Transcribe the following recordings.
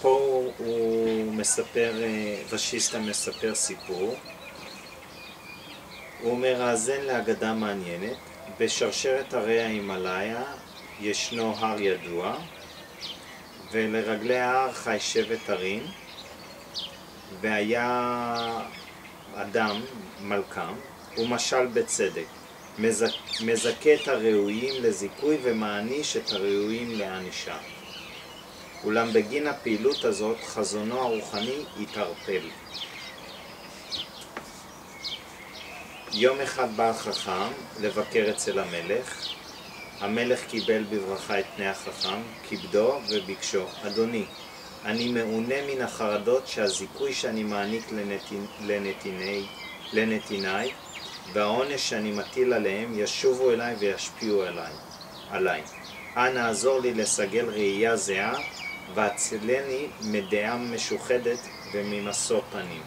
פה הוא מספר, אה, ושיסטה מספר סיפור. הוא אומר, האזן לאגדה מעניינת. בשרשרת הרי ההימאליה ישנו הר ידוע, ולרגלי ההר חי שבט הרים, והיה אדם, מלכם, ומשל בצדק. מזכה את הראויים לזיכוי ומעניש את הראויים לענישה. אולם בגין הפעילות הזאת חזונו הרוחני התערפל. יום אחד בא החכם לבקר אצל המלך. המלך קיבל בברכה את פני החכם, כיבדו וביקשו, אדוני, אני מעונה מן החרדות שהזיכוי שאני מעניק לנתיני, לנתיני, לנתיניי והעונש שאני מטיל עליהם ישובו אליי וישפיעו אליי, עליי. אנא עזור לי לסגל ראייה זהה והצילני מדעה משוחדת וממשוא פנים.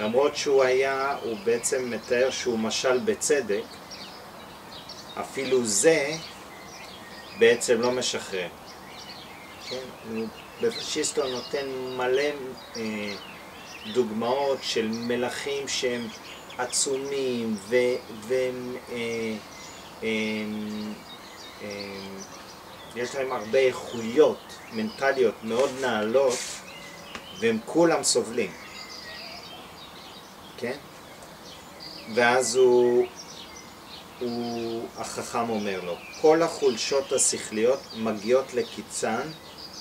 למרות שהוא היה, הוא בעצם מתאר שהוא משל בצדק, אפילו זה בעצם לא משחרר. כן? בפשיסטו נותן מלא אה, דוגמאות של מלכים שהם עצומים והם אה, אה, אה, יש להם הרבה איכויות מנטליות מאוד נעלות והם כולם סובלים, כן? ואז הוא, הוא, החכם אומר לו, כל החולשות השכליות מגיעות לקיצן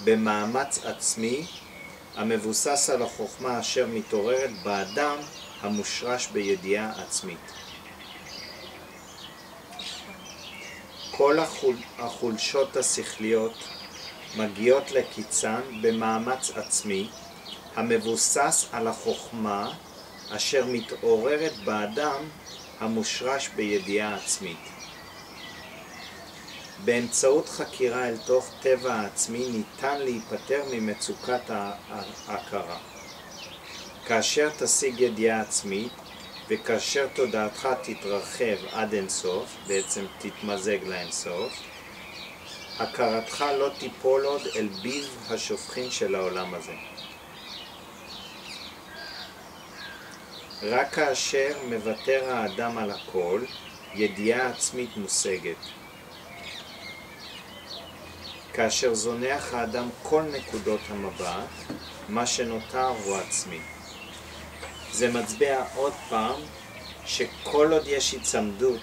במאמץ עצמי המבוסס על החוכמה אשר מתעוררת באדם המושרש בידיעה עצמית. כל החול, החולשות השכליות מגיעות לקיצן במאמץ עצמי המבוסס על החוכמה אשר מתעוררת באדם המושרש בידיעה עצמית. באמצעות חקירה אל תוך טבע העצמי ניתן להיפטר ממצוקת ההכרה. כאשר תשיג ידיעה עצמית וכאשר תודעתך תתרחב עד אינסוף, בעצם תתמזג לאינסוף, הכרתך לא תיפול עוד אל ביב השופכין של העולם הזה. רק כאשר מוותר האדם על הכל, ידיעה עצמית מושגת. כאשר זונח האדם כל נקודות המבט, מה שנותר הוא עצמי. זה מצביע עוד פעם שכל עוד יש היצמדות,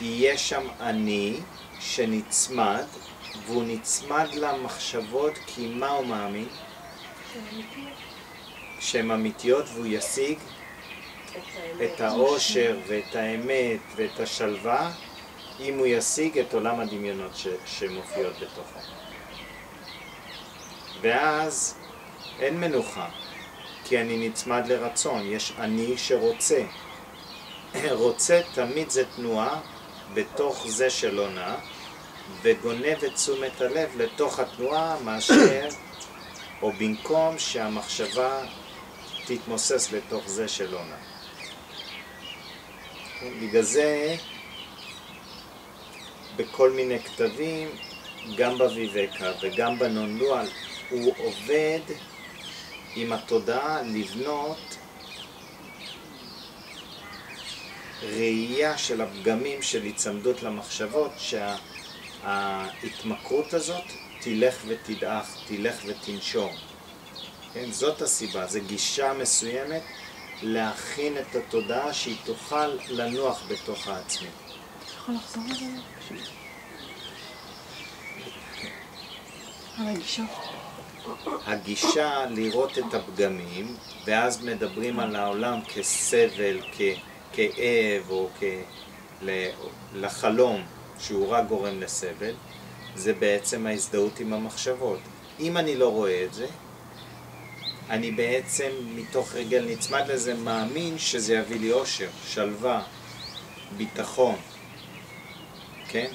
יהיה שם אני שנצמד, והוא נצמד למחשבות כי מה הוא מאמין? שהן אמיתיות והוא ישיג את האושר ואת האמת ואת השלווה אם הוא ישיג את עולם הדמיונות ש... שמופיעות בתוכו. ואז אין מנוחה, כי אני נצמד לרצון, יש אני שרוצה. רוצה תמיד זה תנועה בתוך זה שלא נע, וגונב את תשומת הלב לתוך התנועה מאשר, או במקום שהמחשבה תתמוסס לתוך זה שלא נע. בגלל זה, בכל מיני כתבים, גם בוויבקה וגם בנונדואל, הוא עובד עם התודעה לבנות ראייה של הפגמים של היצמדות למחשבות, שההתמכרות הזאת תלך ותדעך, תלך ותנשור. כן, זאת הסיבה, זו גישה מסוימת להכין את התודעה שהיא תוכל לנוח בתוך העצמי. יכול לחזור לזה? הרגישות. הגישה לראות את הפגמים, ואז מדברים על העולם כסבל, ככאב או כ... לחלום שהוא רק גורם לסבל, זה בעצם ההזדהות עם המחשבות. אם אני לא רואה את זה, אני בעצם מתוך רגל נצמד לזה מאמין שזה יביא לי אושר, שלווה, ביטחון, כן?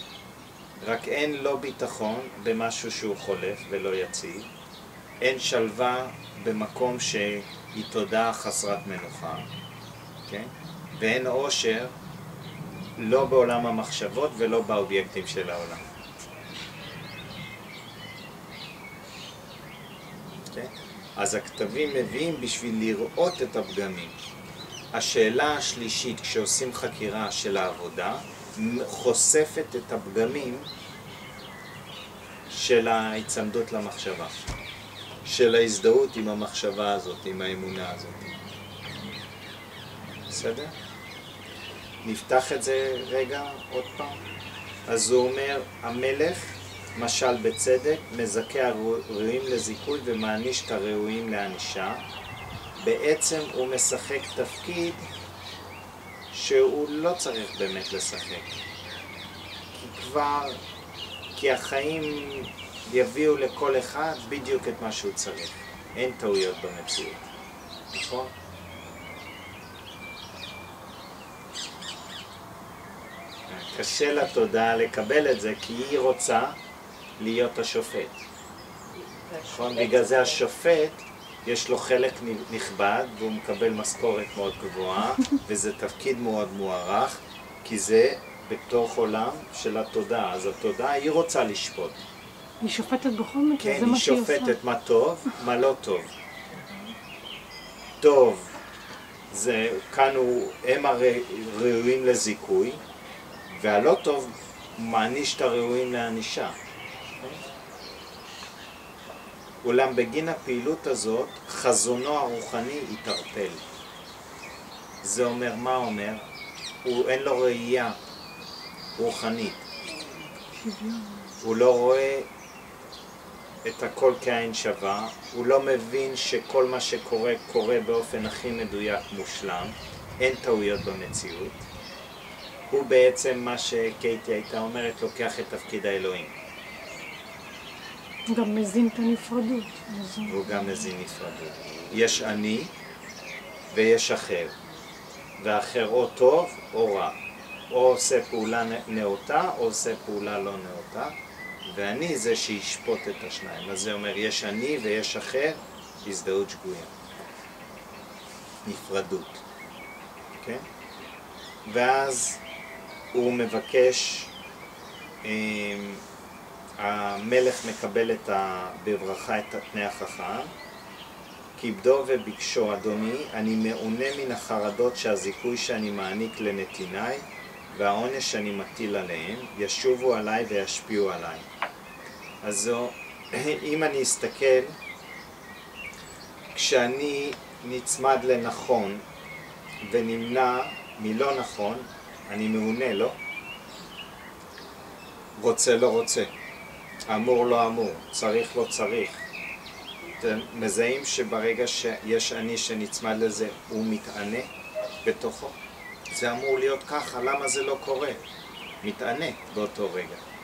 רק אין לו ביטחון במשהו שהוא חולף ולא יציב, אין שלווה במקום שהיא תודעה חסרת מנוחה, כן? ואין אושר לא בעולם המחשבות ולא באובייקטים של העולם. כן? אז הכתבים מביאים בשביל לראות את הפגמים. השאלה השלישית, כשעושים חקירה של העבודה, חושפת את הפגמים של ההיצמדות למחשבה, של ההזדהות עם המחשבה הזאת, עם האמונה הזאת. בסדר? נפתח את זה רגע עוד פעם. אז הוא אומר, המלך, משל בצדק, מזכה הראויים לזיכוי ומעניש את הראויים לענישה. בעצם הוא משחק תפקיד שהוא לא צריך באמת לשחק. כי כבר, כי החיים יביאו לכל אחד בדיוק את מה שהוא צריך. אין טעויות במציאות, נכון? קשה לתודעה לקבל את זה, כי היא רוצה להיות השופט. נכון? בגלל זה השופט, יש לו חלק נכבד, והוא מקבל משכורת מאוד גבוהה, וזה תפקיד מאוד מוערך, כי זה בתוך עולם של התודעה. אז התודעה, היא רוצה לשפוט. היא שופטת בכל מקרה, כן, זה מה שהיא עושה. כן, היא שופטת מה טוב, מה לא טוב. טוב, זה, כאן הוא, הם הרי ראויים לזיכוי, והלא טוב מעניש את הראויים לענישה. אולם בגין הפעילות הזאת, חזונו הרוחני יתערפל. זה אומר, מה אומר? הוא אין לו ראייה רוחנית. הוא לא רואה את הכל כעין שווה, הוא לא מבין שכל מה שקורה, קורה באופן הכי מדויק מושלם, אין טעויות במציאות. הוא בעצם מה שקייטי הייתה אומרת, לוקח את תפקיד האלוהים. הוא גם מזין את הנפרדות. הוא גם מזין נפרדות. יש אני ויש אחר. והאחר או טוב או רע. או עושה פעולה נאותה או עושה פעולה לא נאותה. ואני זה שישפוט את השניים. אז זה אומר, יש אני ויש אחר, הזדהות שגויה. נפרדות. כן? ואז הוא מבקש, אמ, המלך מקבל את ה, בברכה את התנאי החכם, כיבדו וביקשו, אדוני, אני מעונה מן החרדות שהזיכוי שאני מעניק לנתיניי והעונש שאני מטיל עליהם ישובו עליי וישפיעו עליי. אז אם אני אסתכל, כשאני נצמד לנכון ונמנע מלא נכון, אני מעונה, לא? רוצה, לא רוצה. אמור, לא אמור. צריך, לא צריך. אתם מזהים שברגע שיש אני שנצמד לזה, הוא מתענה בתוכו? זה אמור להיות ככה, למה זה לא קורה? מתענה באותו רגע.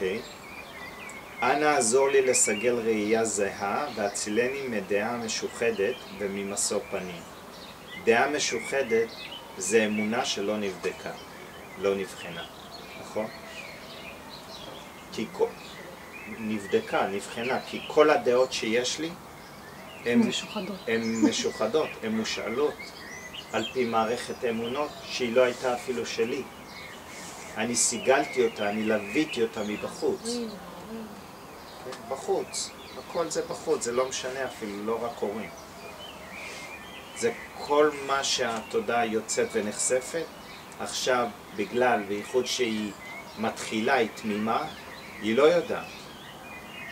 אוקיי. אנא עזור לי לסגל ראייה זהה והצילני מדעה משוחדת וממשוא פנים. דעה משוחדת זה אמונה שלא נבדקה, לא נבחנה, נכון? כי כל... נבדקה, נבחנה, כי כל הדעות שיש לי הן משוחדות, הן משוחדות, הן מושאלות על פי מערכת אמונות שהיא לא הייתה אפילו שלי. אני סיגלתי אותה, אני לוויתי אותה מבחוץ. בחוץ, הכל זה בחוץ, זה לא משנה אפילו, לא רק הורים. זה כל מה שהתודעה יוצאת ונחשפת, עכשיו בגלל, בייחוד שהיא מתחילה, היא תמימה, היא לא יודעת.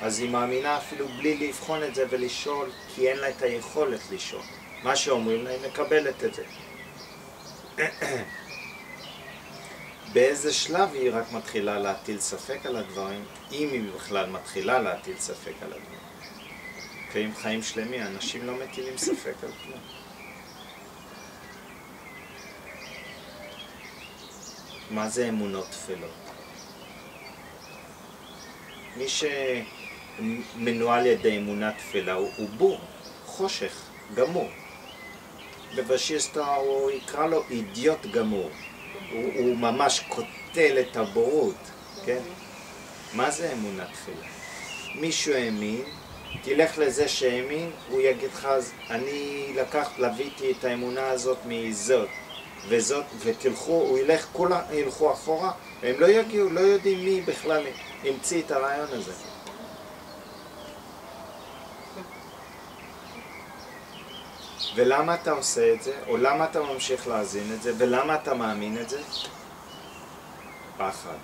אז היא מאמינה אפילו בלי לבחון את זה ולשאול, כי אין לה את היכולת לשאול. מה שאומרים לה, היא מקבלת את זה. באיזה שלב היא רק מתחילה להטיל ספק על הדברים, אם היא בכלל מתחילה להטיל ספק על הדברים. קיים חיים שלמים, אנשים לא מטילים ספק על כלום. מה זה אמונות טפלות? מי שמנוהל ידי אמונה טפלה הוא, הוא בור, חושך, גמור. בבשיסטה הוא יקרא לו אידיוט גמור. הוא, הוא ממש קוטל את הבורות, כן? מה זה אמונה תפילה? מישהו האמין, תלך לזה שהאמין, הוא יגיד לך, אני לקח, לוויתי את האמונה הזאת מזאת, וזאת, ותלכו, הוא ילך, כולם ילכו אחורה, הם לא יגיעו, לא יודעים מי בכלל המציא את הרעיון הזה. ולמה אתה עושה את זה, או למה אתה ממשיך להאזין את זה, ולמה אתה מאמין את זה? פחד.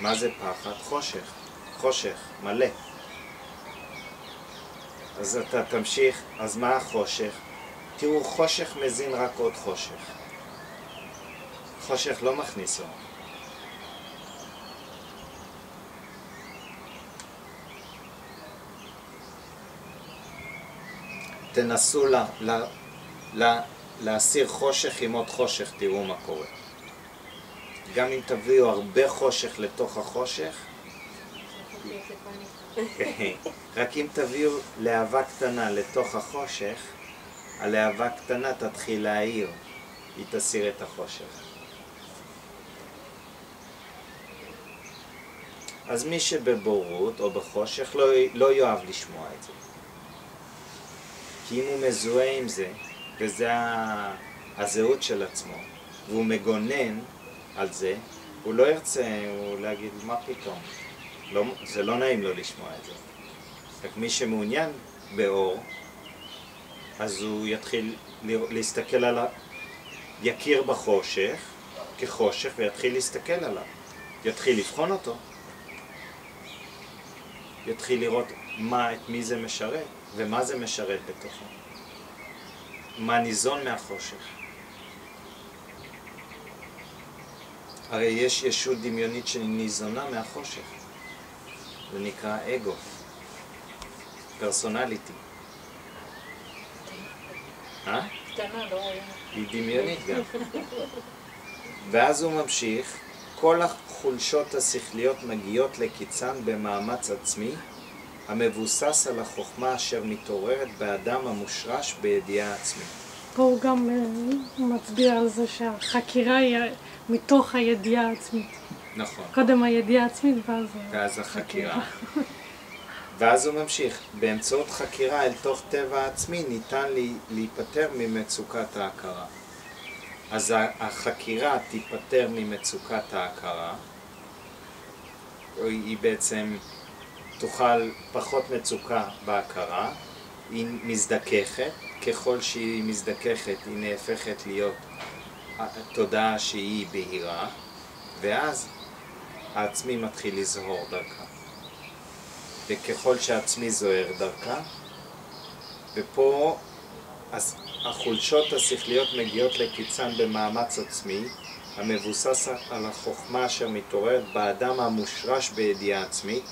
מה זה פחד? חושך. חושך, מלא. אז אתה תמשיך, אז מה החושך? תראו, חושך מזין רק עוד חושך. חושך לא מכניס אור. תנסו לה, לה, לה, להסיר חושך עם עוד חושך, תראו מה קורה. גם אם תביאו הרבה חושך לתוך החושך, רק אם תביאו להבה קטנה לתוך החושך, הלהבה קטנה תתחיל להאיר, היא תסיר את החושך. אז מי שבבורות או בחושך לא, לא יאהב לשמוע את זה. כי אם הוא מזוהה עם זה, וזה הזהות של עצמו, והוא מגונן על זה, הוא לא ירצה, הוא להגיד, מה פתאום? לא, זה לא נעים לו לשמוע את זה. רק מי שמעוניין באור, אז הוא יתחיל להסתכל על ה... יכיר בחושך כחושך ויתחיל להסתכל עליו. יתחיל לבחון אותו. יתחיל לראות מה, את מי זה משרת ומה זה משרת בתוכו. מה ניזון מהחושך. הרי יש ישות דמיונית שניזונה מהחושך. זה נקרא אגו, פרסונליטי. אה? קטנה, לא היא דמיונית גם. ואז הוא ממשיך, כל החולשות השכליות מגיעות לקיצן במאמץ עצמי, המבוסס על החוכמה אשר מתעוררת באדם המושרש בידיעה עצמית. פה הוא גם אה, מצביע על זה שהחקירה היא מתוך הידיעה העצמית. נכון. קודם הידיעה העצמית ואז... ואז החקירה. ואז הוא ממשיך, באמצעות חקירה אל תוך טבע העצמי ניתן לי, להיפטר ממצוקת ההכרה. אז החקירה תיפטר ממצוקת ההכרה, היא בעצם תוכל פחות מצוקה בהכרה, היא מזדככת, ככל שהיא מזדככת היא נהפכת להיות תודעה שהיא בהירה, ואז העצמי מתחיל לזהור דרכה. וככל שהעצמי זוהר דרכה, ופה החולשות השכליות מגיעות לקיצן במאמץ עצמי, המבוסס על החוכמה אשר מתעוררת באדם המושרש בידיעה עצמית.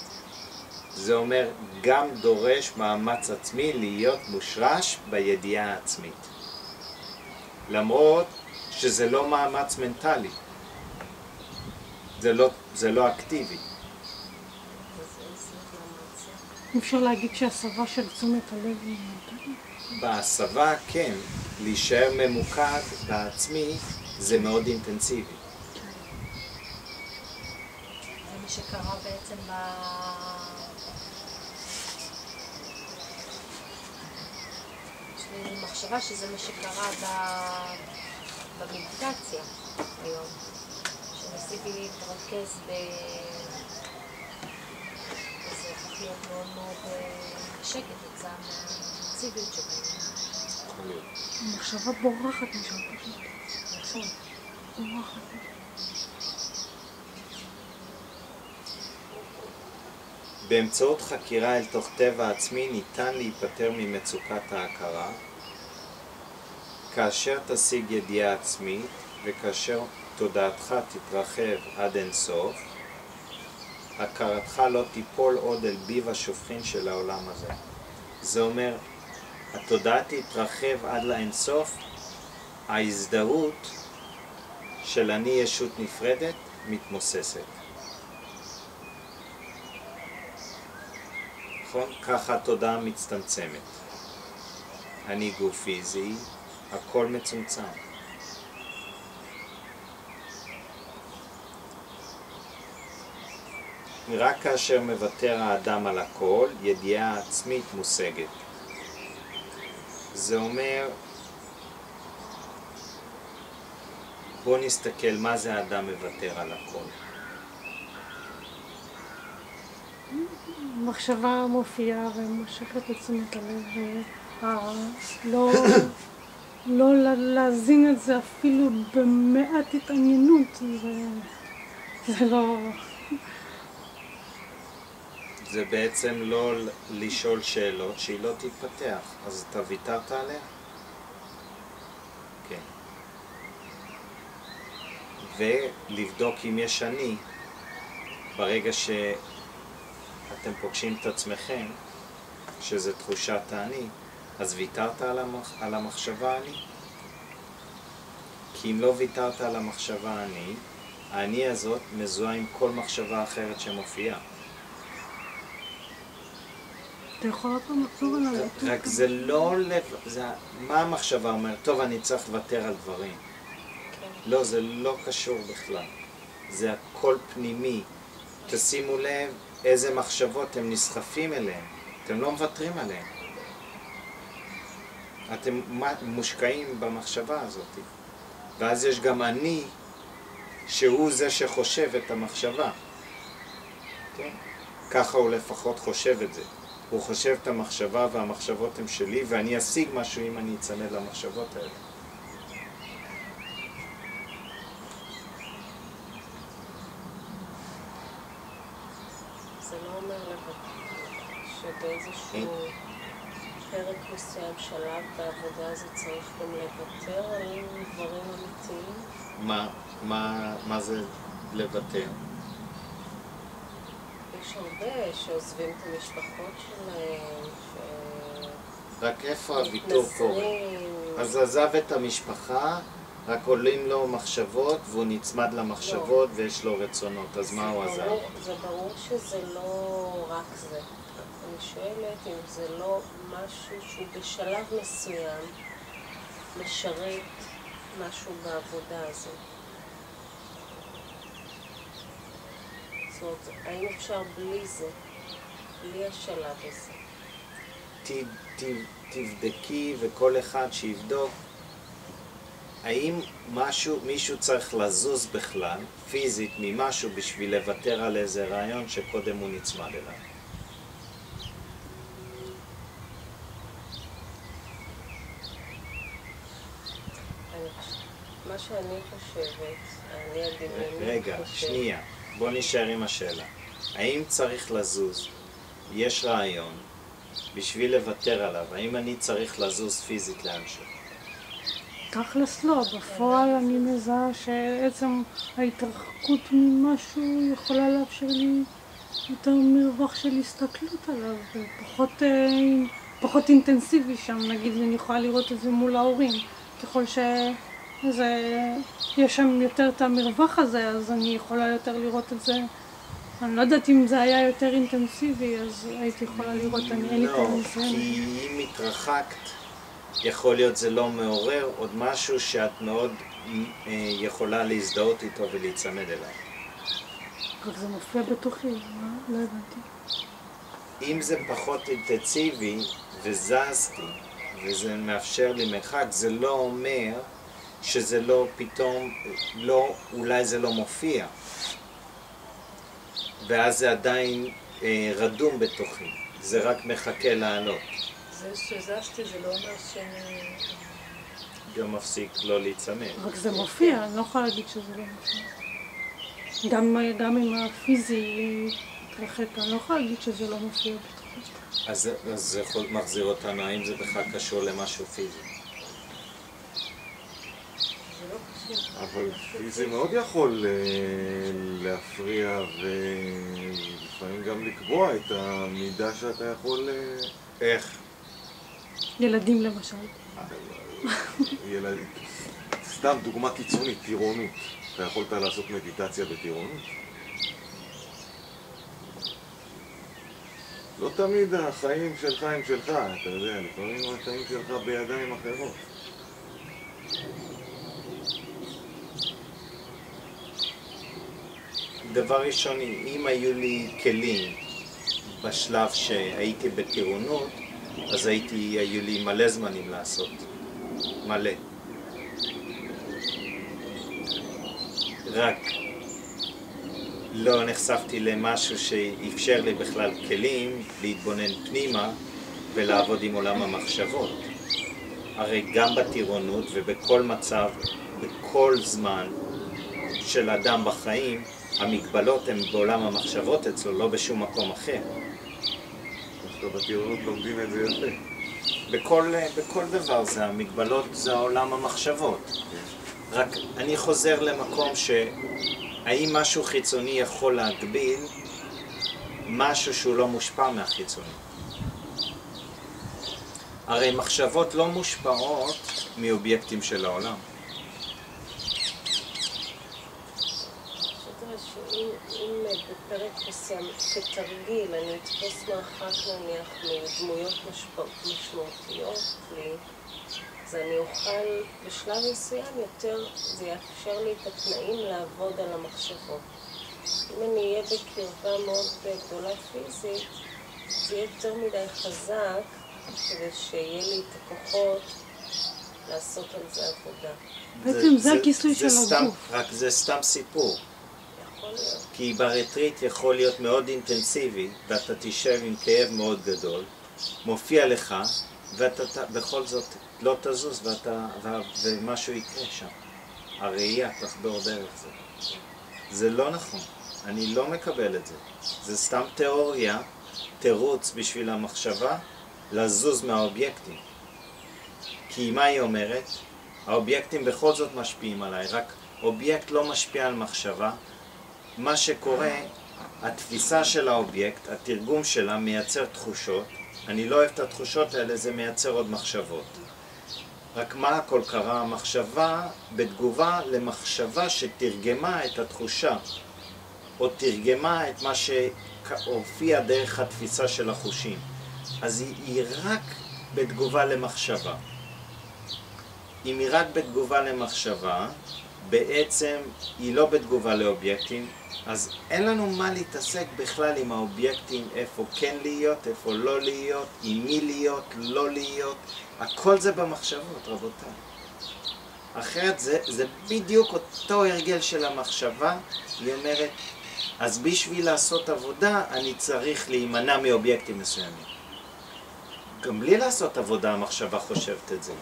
זה אומר, גם דורש מאמץ עצמי להיות מושרש בידיעה העצמית. למרות שזה לא מאמץ מנטלי, זה לא, זה לא אקטיבי. אפשר להגיד שהסבה של תשומת הלב היא מנטלית? בהסבה כן, להישאר ממוקד בעצמי זה מאוד אינטנסיבי. זה מה שקרה בעצם ב... יש לי מחשבה שזה מה שקרה ב... במדיטציה היום. שניסיתי להתרכז ב... וזה הפך להיות מאוד מאוד אה, שקט יצא מהאינטנסיביות שבהם. המחשבה בורחת משם פשוט. נכון. בורחת. באמצעות חקירה אל תוך טבע עצמי ניתן להיפטר ממצוקת ההכרה כאשר תשיג ידיעה עצמית וכאשר תודעתך תתרחב עד אינסוף, הכרתך לא תיפול עוד אל ביב השופכין של העולם הזה. זה אומר, התודעה תתרחב עד לאינסוף, ההזדהות של אני ישות נפרדת מתמוססת. נכון? ככה התודעה מצטמצמת. אני גוף פיזי, הכל מצומצם. רק כאשר מוותר האדם על הכל, ידיעה עצמית מושגת. זה אומר, בואו נסתכל מה זה האדם מוותר על הכל. מחשבה מופיעה ומושכת את תשומת הלב, ולא לא לה- להזין את זה אפילו במעט התעניינות, זה, זה לא... זה בעצם לא לשאול שאלות שהיא לא תתפתח. אז אתה ויתרת עליה? כן. ולבדוק אם יש אני, ברגע שאתם פוגשים את עצמכם, שזה תחושת האני, אז ויתרת על, המח... על המחשבה אני? כי אם לא ויתרת על המחשבה אני, האני הזאת מזוהה עם כל מחשבה אחרת שמופיעה. אתה יכול עוד פעם לחזור על זה? רק זה לא לב... זה... מה המחשבה אומרת? טוב, אני צריך לוותר על דברים. כן. לא, זה לא קשור בכלל. זה הכל פנימי. תשימו לב איזה מחשבות הם נסחפים אליהם. אתם לא מוותרים עליהם. אתם מושקעים במחשבה הזאת. ואז יש גם אני, שהוא זה שחושב את המחשבה. כן? ככה הוא לפחות חושב את זה. הוא חושב את המחשבה והמחשבות הן שלי, ואני אשיג משהו אם אני אצמד למחשבות האלה. זה לא אומר לוותר, שבאיזשהו פרק מסוים, שלב בעבודה הזה צריך גם לוותר על דברים אמיתיים. מה, מה, מה זה לוותר? יש הרבה שעוזבים את המשפחות שלהם, רק איפה הוויתור? שמתנזרים. אז עזב את המשפחה, רק עולים לו מחשבות והוא נצמד למחשבות ויש לו רצונות, אז מה הוא? ברור- זה ברור שזה לא רק זה. אני שואלת אם זה לא משהו שהוא בשלב מסוים משרת משהו בעבודה הזאת. זאת אומרת, האם אפשר בלי זה, בלי השלב הזה? ת- ת- תבדקי וכל אחד שיבדוק האם משהו, מישהו צריך לזוז בכלל, פיזית, ממשהו בשביל לוותר על איזה רעיון שקודם הוא נצמד אליו. מה שאני חושבת, אני הדמיונית רגע, חושבת... שנייה, בוא נשאר עם השאלה. האם צריך לזוז? יש רעיון, בשביל לוותר עליו, האם אני צריך לזוז פיזית לאנשהו? תכלס לא, בפועל אני מזהה שעצם ההתרחקות ממשהו יכולה לאפשר לי יותר מרווח של הסתכלות עליו, ופחות אה, פחות אינטנסיבי שם, נגיד אני יכולה לראות את זה מול ההורים, ככל שזה, יש שם יותר את המרווח הזה, אז אני יכולה יותר לראות את זה, אני לא יודעת אם זה היה יותר אינטנסיבי, אז הייתי יכולה לראות, אני אין לי את לא. כי אם התרחקת, יכול להיות זה לא מעורר עוד משהו שאת מאוד אה, יכולה להזדהות איתו ולהיצמד אליו. רק זה מופיע בתוכי, מה? לא הבנתי. אם זה פחות אינטנסיבי וזזתי וזה מאפשר לי מרחק, זה לא אומר שזה לא פתאום, לא, אולי זה לא מופיע. ואז זה עדיין אה, רדום בתוכי, זה רק מחכה לעלות. זה שזזתי זה לא אומר שאני... גם מפסיק לא להיצמד. רק זה מופיע, אני לא יכולה להגיד שזה לא מופיע. גם, גם אם הפיזי התרחק, אני לא יכולה להגיד שזה לא מופיע בתוכי. אז, אז זה יכול מחזיר אותנו, האם זה בכלל קשור למשהו פיזי? זה לא. אבל פיזי מאוד יכול אה, להפריע ולפעמים גם לקבוע את המידה שאתה יכול... אה, איך? ילדים למשל. ילד... סתם דוגמה קיצונית, טירונות. אתה יכולת לעשות מדיטציה בטירונות? לא תמיד החיים שלך הם שלך, אתה יודע, לפעמים החיים שלך בידיים אחרות. דבר ראשון, אם היו לי כלים בשלב שהייתי בטירונות, אז הייתי, היו לי מלא זמנים לעשות. מלא. רק לא נחשפתי למשהו שאפשר לי בכלל כלים להתבונן פנימה ולעבוד עם עולם המחשבות. הרי גם בטירונות ובכל מצב, בכל זמן של אדם בחיים, המגבלות הן בעולם המחשבות אצלו, לא בשום מקום אחר. דווקא בטירונות לומדים את זה יפה. בכל, בכל דבר זה המגבלות, זה העולם המחשבות. רק אני חוזר למקום ש... האם משהו חיצוני יכול להגביל משהו שהוא לא מושפע מהחיצוני? הרי מחשבות לא מושפעות מאובייקטים של העולם. אתה יודע שאם אם בפרק מסוים, כתרגיל, אני אתפוס מרחק נניח מדמויות משמעותיות לי, אז אני אוכל בשלב מסוים יותר, זה יאפשר לי את התנאים לעבוד על המחשבות. אם אני אהיה בקרבה מאוד גדולה פיזית, זה יהיה יותר מדי חזק כדי שיהיה לי את הכוחות לעשות על זה עבודה. בעצם זה הכיסוי של הגוף. רק זה סתם סיפור. כי ברטריט יכול להיות מאוד אינטנסיבי, ואתה תשב עם כאב מאוד גדול, מופיע לך, ואתה ת- בכל זאת לא תזוז, ואתה, ו- ומשהו יקרה שם. הראייה תחבור דרך זה. זה לא נכון, אני לא מקבל את זה. זה סתם תיאוריה, תירוץ בשביל המחשבה לזוז מהאובייקטים. כי מה היא אומרת? האובייקטים בכל זאת משפיעים עליי, רק אובייקט לא משפיע על מחשבה, מה שקורה, התפיסה של האובייקט, התרגום שלה מייצר תחושות. אני לא אוהב את התחושות האלה, זה מייצר עוד מחשבות. רק מה הכל קרה? המחשבה בתגובה למחשבה שתרגמה את התחושה, או תרגמה את מה שהופיע דרך התפיסה של החושים. אז היא, היא רק בתגובה למחשבה. אם היא רק בתגובה למחשבה, בעצם היא לא בתגובה לאובייקטים, אז אין לנו מה להתעסק בכלל עם האובייקטים, איפה כן להיות, איפה לא להיות, עם מי להיות, לא להיות, הכל זה במחשבות, רבותיי. אחרת זה, זה בדיוק אותו הרגל של המחשבה, היא אומרת, אז בשביל לעשות עבודה אני צריך להימנע מאובייקטים מסוימים. גם בלי לעשות עבודה המחשבה חושבת את זה.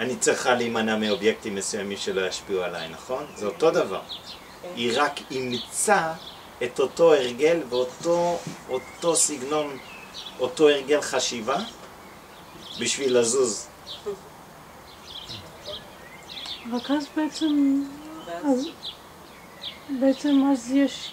אני צריכה להימנע מאובייקטים מסוימים שלא ישפיעו עליי, נכון? זה אותו דבר. היא רק אימצה את אותו הרגל ואותו אותו סגנון, אותו הרגל חשיבה בשביל לזוז. רק אז בעצם, אז בעצם אז יש,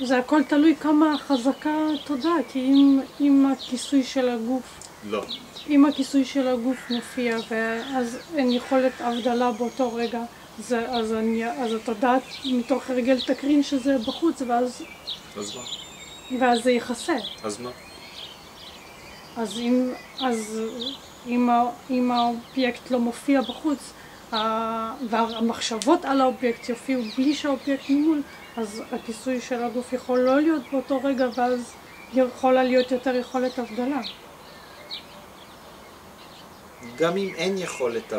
זה הכל תלוי כמה חזקה התודעה, כי אם, אם הכיסוי של הגוף, לא. אם הכיסוי של הגוף מופיע ואז אין יכולת הבדלה באותו רגע, זה, אז, אני, אז התודעה מתוך הרגל תקרין שזה בחוץ ואז, אז מה? ואז זה יכסה. אז מה? אז אם, אז אם, אם האובייקט לא מופיע בחוץ והמחשבות על האובייקט יופיעו בלי שהאובייקט ממול, אז הכיסוי של הגוף יכול לא להיות באותו רגע ואז יכולה להיות יותר יכולת הבדלה. גם אם אין יכולת